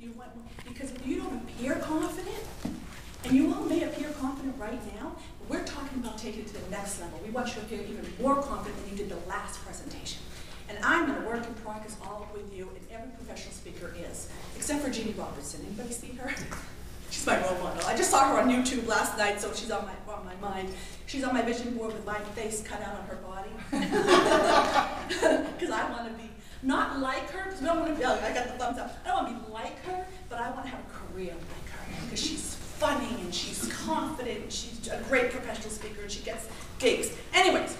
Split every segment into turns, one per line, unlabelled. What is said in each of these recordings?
You want, because if you don't appear confident, and you all may appear confident right now, but we're talking about taking it to the next level. We want you to appear even more confident than you did the last presentation. And I'm in a work in progress all with you, and every professional speaker is, except for Jeanne Robertson. Anybody see her? She's my role model. I just saw her on YouTube last night, so she's on my, on my mind. She's on my vision board with my face cut out on her body. Because I want to be not like her, because I don't want to be, I got the thumbs up. I don't want to be like her, but I want to have a career like her. Because she's funny and she's confident and she's a great professional speaker and she gets gigs. Anyways,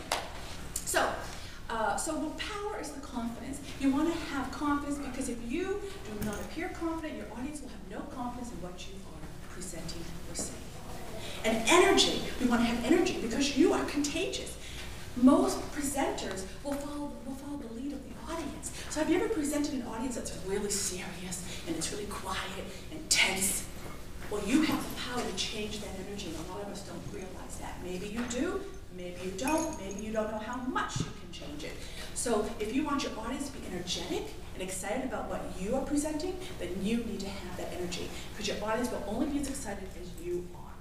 so, uh, so the power is the confidence. You want to have confidence because if you do not appear confident, your audience will have no confidence in what you are presenting or saying. And energy, we want to have energy because you are contagious. Most presenters will follow, will follow the lead of the audience. Have you ever presented an audience that's really serious and it's really quiet and tense? Well, you have the power to change that energy, and a lot of us don't realize that. Maybe you do, maybe you don't, maybe you don't know how much you can change it. So if you want your audience to be energetic and excited about what you are presenting, then you need to have that energy, because your audience will only be as excited as you are.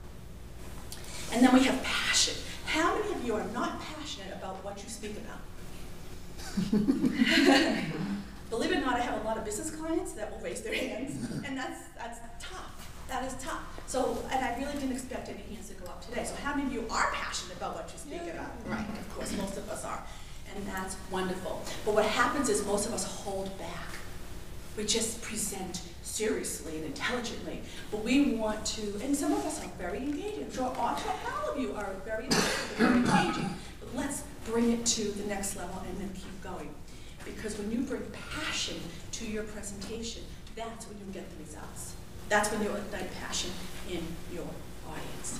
And then we have passion. How many of you are not passionate about what you speak about? Believe it or not, I have a lot of business clients that will raise their hands, and that's, that's tough. That is tough. So, and I really didn't expect any hands to go up today. So how many of you are passionate about what you speak about? Right, of course, most of us are. And that's wonderful. But what happens is most of us hold back. We just present seriously and intelligently. But we want to, and some of us are very engaging. I'm sure all, all of you are very, very engaging. But let's bring it to the next level and then keep going. Because when you bring passion to your presentation, that's when you'll get the results. That's when you'll ignite passion in your audience.